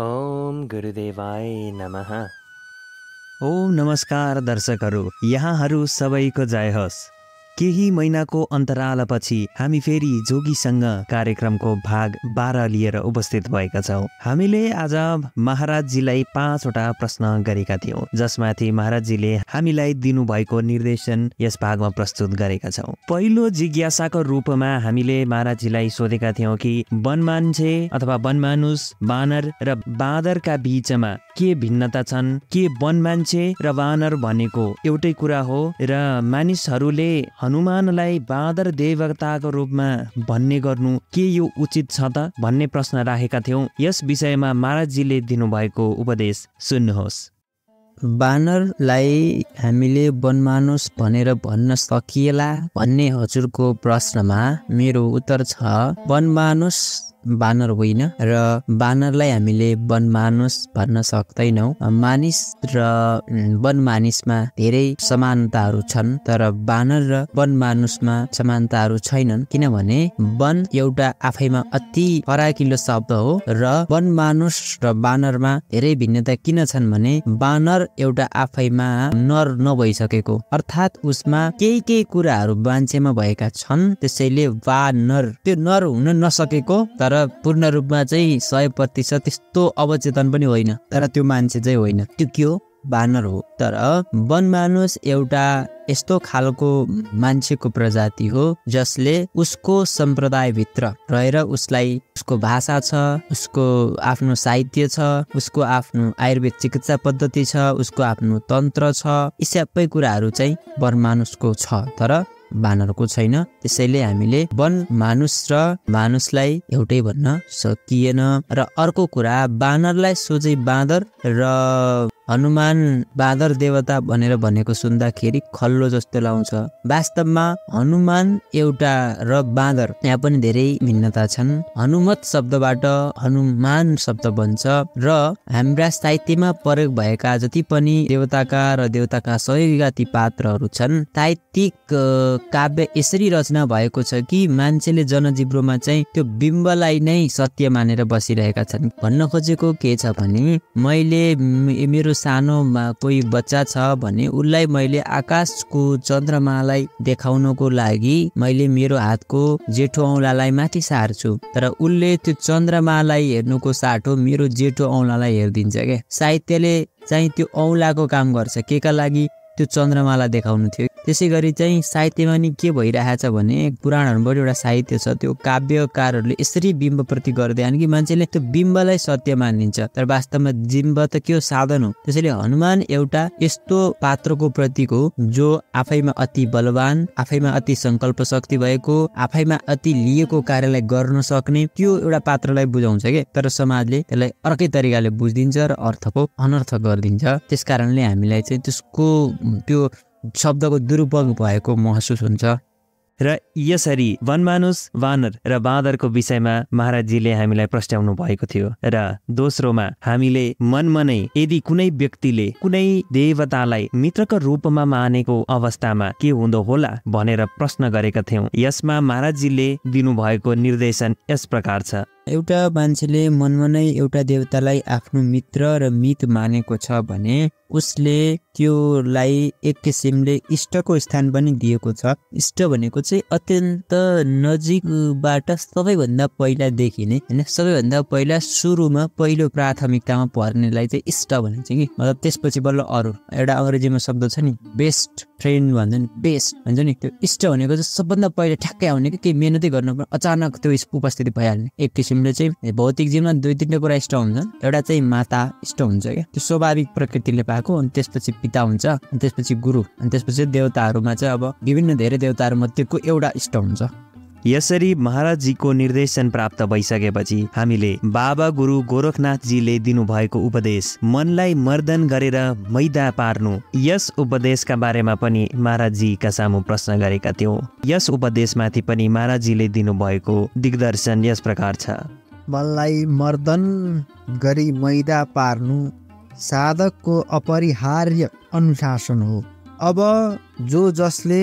ओम गुरुदेवाय नमः। ओम नमस्कार दर्शकहरू यहाँहरू सबैको जय होस्। केही महिनाको अन्तरालपछि हामी फेरि जोगीसँग कार्यक्रमको भाग बाह्र लिएर उपस्थित भएका छौँ। हामीले आज महाराजजीलाई पाँचवटा प्रश्न गरेका थियौँ जसमाथि महाराजजीले हामीलाई दिनुभएको निर्देशन यस भागमा प्रस्तुत गरेका छौँ। पहिलो जिज्ञासाको रूपमा हामीले महाराजजीलाई सोधेका थियौँ कि वन मान्छे अथवा वनमानुस बानर र बाँदरका बीचमा के भिन्नता छन् के वन मान्छे र बानर भनेको एउटै कुरा हो र मानिसहरूले हनुमानलाई बाँदर देवताको रूपमा भन्ने गर्नु के यो उचित छ त भन्ने प्रश्न राखेका थियौँ। यस विषयमा महाराजजीले दिनुभएको उपदेश सुन्नुहोस्। बानरलाई हामीले वनमानुस भनेर भन्न सकिएला भन्ने हजुरको प्रश्नमा मेरो उत्तर छ वनमानुस बानर होइन र बानरलाई हामीले वनमानुस भन्न सक्दैनौँ। मानिस र वनमानिसमा धेरै समानताहरू छन् तर बानर र वनमानुसमा समानताहरू छैनन्। किनभने वन एउटा आफैमा अति फराकिलो शब्द हो र वनमानुस र बानरमा धेरै भिन्नता किन छन् भने बानर एउटा आफैमा नर नभइसकेको। अर्थात् उसमा केही केही कुराहरू मान्छेमा भएका छन् त्यसैले बानर त्यो नर हुन नसकेको तर पूर्ण रूपमा चाहिँ सय प्रतिशत त्यस्तो अवचेतन पनि होइन। तर त्यो मान्छे चाहिँ होइन। त्यो के हो? बानर हो। तर वनमानुस एउटा यस्तो खालको मान्छेको प्रजाति हो जसले उसको सम्प्रदायभित्र रहेर उसलाई उसको भाषा छ उसको आफ्नो साहित्य छ उसको आफ्नो आयुर्वेद चिकित्सा पद्धति छ उसको आफ्नो तन्त्र छ यी सबै कुराहरू चाहिँ वनमानुसको छ। तर बानरको छैन। त्यसैले हामीले वन मानुस र मानुसलाई एउटै भन्न सकिएन। र अर्को कुरा बानरलाई सोझै बाँदर र हनुमान बाँदर देवता भनेर भनेको सुन्दाखेरि खल्लो जस्तो लाउँछ। वास्तवमा हनुमान एउटा र बाँदर। यहाँ पनि धेरै भिन्नता छन्। हनुमत शब्दबाट हनुमान शब्द बन्छ र हाम्रा साहित्यमा प्रयोग भएका जति पनि देवताका र देवताका सहयोगीका ती पात्रहरू छन् साहित्यिक काव्य यसरी रचना भएको छ कि मान्छेले जनजिब्रोमा चाहिँ त्यो बिम्बलाई नै सत्य मानेर बसिरहेका छन्। भन्न खोजेको के छ भने मैले मेरो सानोमा कोही बच्चा छ भने उसलाई मैले आकाशको चन्द्रमालाई देखाउनको लागि मैले मेरो हातको जेठो औँलालाई माथि सार्छु। तर उसले त्यो चन्द्रमालाई हेर्नुको साटो मेरो जेठो औँलालाई हेरिदिन्छ क्या साहित्यले चाहिँ त्यो औँलाको काम गर्छ। के का लागि? त्यो चन्द्रमालाई देखाउनु थियो। त्यसै गरी चाहिँ साहित्यमा नि के भइरहेछ भने पुराणहरूबाट एउटा साहित्य छ त्यो काव्यकारहरूले यसरी बिम्बप्रति गरिदिएन कि मान्छेले त्यो बिम्बलाई सत्य मानिदिन्छ तर वास्तवमा बिम्ब त के हो? साधन हो। त्यसैले हनुमान एउटा यस्तो पात्रको प्रतीक हो जो आफैमा अति बलवान आफैमा अति सङ्कल्प शक्ति भएको आफैमा अति लिएको कार्यलाई गर्न सक्ने त्यो एउटा पात्रलाई बुझाउँछ कि? तर समाजले त्यसलाई अर्कै तरिकाले बुझिदिन्छ र अर्थको अनर्थ गरिदिन्छ। त्यस कारणले हामीलाई चाहिँ त्यसको त्यो शब्दको दुरुपयोग भएको महसुस हुन्छ। र यसरी वनमानुस वानर र बाँदरको विषयमा महाराजजीले हामीलाई प्रस्ट्याउनु भएको थियो र दोस्रोमा हामीले मनमनै यदि कुनै व्यक्तिले कुनै देवतालाई मित्रको रूपमा मानेको अवस्थामा के हुँदो होला भनेर प्रश्न गरेका थियौँ। यसमा महाराजजीले दिनुभएको निर्देशन यस प्रकार छ। एउटा मान्छेले मनमा नै एउटा देवतालाई आफ्नो मित्र र मित मानेको छ भने उसले त्योलाई एक किसिमले इष्टको स्थान पनि दिएको छ। इष्ट भनेको चाहिँ अत्यन्त नजिकबाट सबैभन्दा पहिला देखिने होइन? सबैभन्दा पहिला सुरुमा पहिलो प्राथमिकतामा पर्नेलाई चाहिँ इष्ट भनिन्छ कि? मतलब त्यसपछि बल्ल अरू एउटा अङ्ग्रेजीमा शब्द छ नि बेस्ट। फ्रेन्ड भन्छ नि बेस्ट भन्छ नि त्यो। इष्ट भनेको चाहिँ सबभन्दा पहिला ठ्याक्कै आउने कि केही मेहनतै गर्नु पर्ने अचानक त्यो उपस्थिति भइहाल्ने। एक किसिमले चाहिँ भौतिक जीवनमा दुई तिनवटा कुरा इष्ट हुन्छ। एउटा चाहिँ माता इष्ट हुन्छ क्या। त्यो स्वाभाविक प्रकृतिले पाएको अनि त्यसपछि पिता हुन्छ अनि त्यसपछि गुरु अनि त्यसपछि देवताहरूमा चाहिँ अब विभिन्न धेरै देवताहरू मध्येको एउटा इष्ट हुन्छ। यसरी महाराजजीको निर्देशन प्राप्त भइसकेपछि हामीले बाबा गुरु गोरखनाथजीले दिनुभएको उपदेश मनलाई मर्दन गरेर मैदा पार्नु। यस उपदेशका बारेमा पनि महाराजजीका सामु प्रश्न गरेका थियौँ। यस उपदेशमाथि पनि महाराजजीले दिनुभएको दिग्दर्शन यस प्रकार छ। मनलाई मर्दन गरी मैदा पार्नु साधकको अपरिहार्य अनुशासन हो। अब जो जसले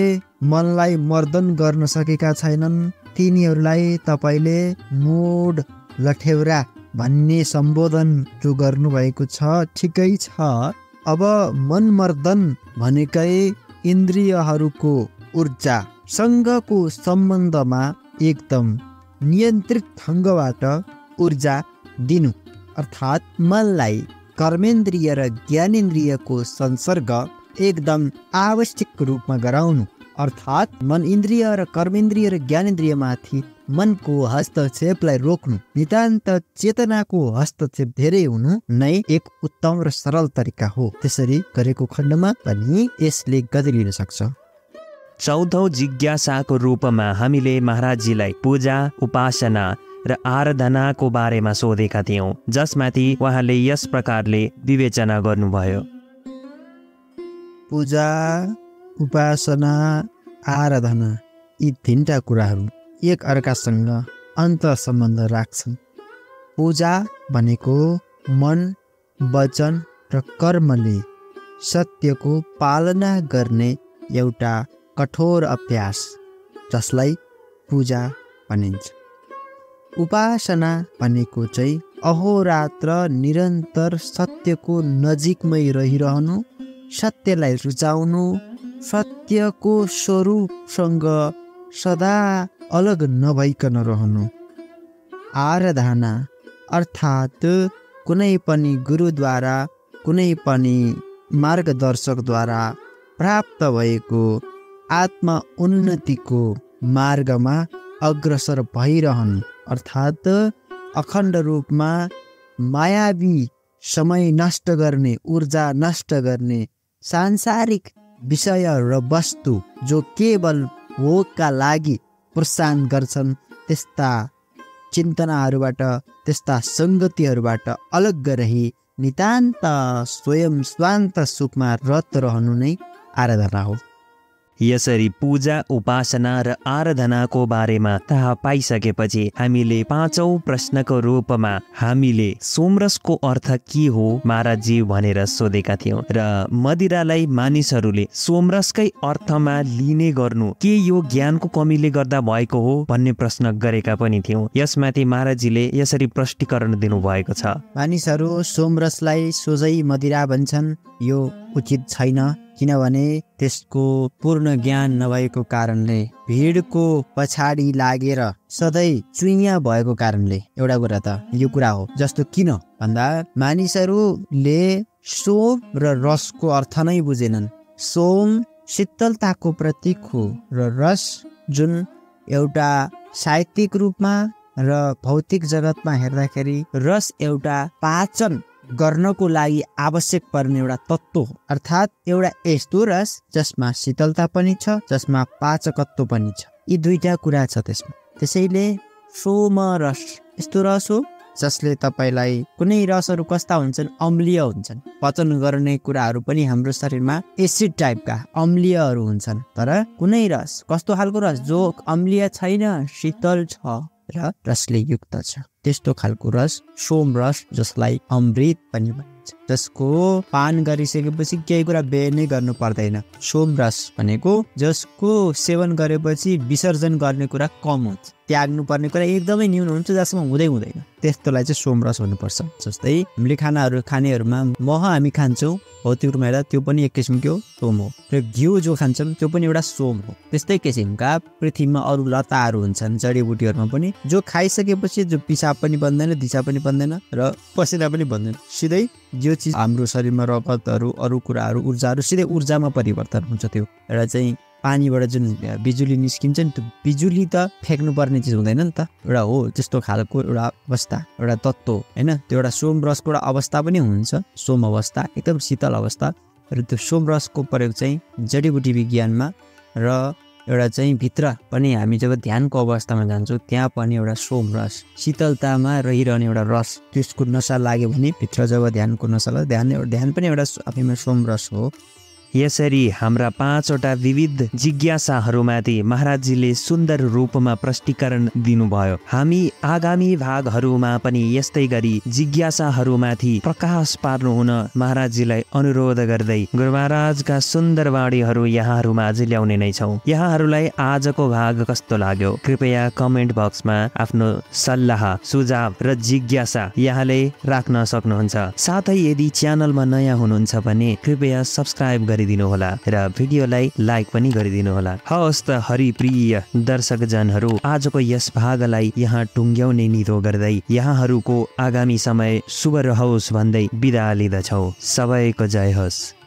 मनलाई मर्दन गर्न सकेका छैनन्। तिनीहरूलाई तपाईँले मोड लठेउरा भन्ने सम्बोधन जो गर्नुभएको छ ठिकै छ। अब मनमर्दन भनेकै इन्द्रियहरूको ऊर्जासँगको सम्बन्धमा एकदम नियन्त्रित ढङ्गबाट ऊर्जा दिनु अर्थात् मनलाई कर्मेन्द्रिय र ज्ञानेन्द्रियको संसर्ग एकदम आवश्यक रूपमा गराउनु। अर्थात् मन इन्द्रिय र कर्मेन्द्रिय र ज्ञानेन्द्रियमाथि मनको हस्तक्षेपलाई रोक्नु। नितान्त चेतनाको हस्तक्षेप धेरै हुनु नै एक उत्तम र सरल तरिका हो। त्यसरी गरेको खण्डमा पनि यसले गति लिन सक्छ। चौधौँ जिज्ञासाको रूपमा हामीले महाराजजीलाई पूजा उपासना र आराधनाको बारेमा सोधेका थियौँ जसमाथि उहाँले यस प्रकारले विवेचना गर्नुभयो। पूजा उपासना आराधना यी तिनवटा कुराहरू एक अर्कासँग अन्त सम्बन्ध राख्छन्। पूजा भनेको मन वचन र कर्मले सत्यको पालना गर्ने एउटा कठोर अभ्यास जसलाई पूजा भनिन्छ। उपासना भनेको चाहिँ अहोरात्र निरन्तर सत्यको नजिकमै रहिरहनु सत्यलाई रुचाउनु सत्यको स्वरूपसँग सदा अलग नभइकन रहनु। आराधना अर्थात् कुनै पनि गुरुद्वारा कुनै पनि मार्गदर्शकद्वारा प्राप्त भएको आत्मा उन्नतिको मार्गमा अग्रसर भइरहनु। अर्थात् अखण्ड रूपमा मायावी समय नष्ट गर्ने ऊर्जा नष्ट गर्ने सांसारिक विषय र वस्तु जो केवल भोगका लागि प्रोत्साहन गर्छन् त्यस्ता चिन्तनाहरूबाट त्यस्ता सङ्गतिहरूबाट अलग रही नितान्त स्वयं स्वान्त सुखमा रत रहनु नै आराधना हो। यसरी पूजा उपासना र आराधनाको बारेमा थाहा पाइसकेपछि हामीले पाँचौँ प्रश्नको रूपमा हामीले सोमरसको अर्थ के हो महाराजजी भनेर सोधेका थियौँ र मदिरालाई मानिसहरूले सोमरसकै अर्थमा लिने गर्नु के यो ज्ञानको कमीले गर्दा भएको हो भन्ने प्रश्न गरेका पनि थियौँ। यसमाथि महाराजजीले यसरी प्रष्टीकरण दिनुभएको छ। मानिसहरू सोमरसलाई सोझै मदिरा भन्छन् यो उचित छैन। किनभने त्यसको पूर्ण ज्ञान नभएको कारणले भिडको पछाडि लागेर सधैँ चुइया भएको कारणले एउटा कुरा त यो कुरा हो जस्तो किन? भन्दा मानिसहरूले सोम र रसको अर्थ नै बुझेनन्। सोम शीतलताको प्रतीक हो र रस जुन एउटा साहित्यिक रूपमा र भौतिक जगतमा हेर्दाखेरि रस एउटा पाचन गर्नको लागि आवश्यक पर्ने एउटा तत्त्व हो। अर्थात् एउटा यस्तो रस जसमा शीतलता पनि छ जसमा पाचकत्व पनि छ। यी दुईटा कुरा छ त्यसमा। त्यसैले सोम रस यस्तो रस हो जसले तपाईँलाई कुनै रसहरू कस्ता हुन्छन् अम्लीय हुन्छन्। पचन गर्ने कुराहरू पनि हाम्रो शरीरमा एसिड टाइपका अम्लीयहरू हुन्छन्। तर कुनै रस कस्तो खालको रस जो अम्लीय छैन शीतल छ र रसले युक्त छ। त्यस्तो खालको रस सोम रस जसलाई अमृत पनि भनिन्छ। जसको पान गरिसकेपछि केही कुरा बे नै गर्नु पर्दैन। सोम रस भनेको जसको सेवन गरेपछि विसर्जन गर्ने कुरा कम हुन्छ। त्याग्नु पर्ने कुरा एकदमै न्यून हुन्छ जसमा हुँदै हुँदैन। त्यस्तोलाई चाहिँ सोमरस हुनुपर्छ जस्तै हामीले खानाहरू खानेहरूमा मह हामी खान्छौँ। भौतिक रूपमा हेर्दा त्यो पनि एक किसिमको सोम हो। र घिउ जो खान्छौँ त्यो पनि एउटा सोम हो। त्यस्तै किसिमका पृथ्वीमा अरू लताहरू हुन्छन् जडीबुटीहरूमा पनि। जो खाइसकेपछि जो पिसाब पनि बन्दैन दिसा पनि बन्दैन र पसिना पनि बन्दैन। सिधै चिज हाम्रो शरीरमा रगतहरू अरू कुराहरू ऊर्जाहरू सिधै ऊर्जामा परिवर्तन हुन्छ त्यो। एउटा चाहिँ पानीबाट जुन बिजुली निस्किन्छ नि त्यो बिजुली त फ्याँक्नुपर्ने चिज हुँदैन नि त। एउटा हो त्यस्तो खालको एउटा अवस्था एउटा तत्त्व होइन? त्यो एउटा सोम रसको एउटा अवस्था पनि हुन्छ सोम अवस्था एकदम शीतल अवस्था। र त्यो सोम रसको प्रयोग चाहिँ जडीबुटी विज्ञानमा र एउटा चाहिँ भित्र पनि हामी जब ध्यानको अवस्थामा जान्छौँ त्यहाँ पनि एउटा सोम रस शीतलतामा रहिरहने एउटा रस त्यसको नसा लाग्यो भने भित्र जब ध्यानको नसा लाग्यो ध्यान ध्यान पनि एउटा आफैमा सोम रस हो। यसरी हाम्रा पाँचवटा विविध जिज्ञासाहरूमाथि महाराजजीले सुन्दर रूपमा प्रष्टीकरण दिनुभयो। हामी आगामी भागहरूमा पनि यस्तै गरी जिज्ञासाहरूमाथि प्रकाश पार्नुहुन महाराजजीलाई अनुरोध गर्दै गुरु महाराजका सुन्दर वाणीहरू यहाँहरूमा अझै ल्याउने नै छौँ। यहाँहरूलाई आजको भाग कस्तो लाग्यो? कृपया कमेन्ट बक्समा आफ्नो सल्लाह सुझाव र जिज्ञासा यहाँले राख्न सक्नुहुन्छ। साथै यदि च्यानलमा नयाँ हुनुहुन्छ भने कृपया सब्सक्राइब गरिदिनुहोला र भिडियोलाई लाइक पनि गरिदिनुहोला। हवस् त हरिप्रिय दर्शकजनहरू आजको यस भागलाई यहाँ टुङ्ग्याउने निधो गर्दै यहाँहरूको आगामी समय शुभ रहोस् भन्दै बिदा लिँदछौ। सबैको जय होस्।